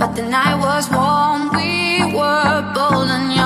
But the night was warm, we were bold and young.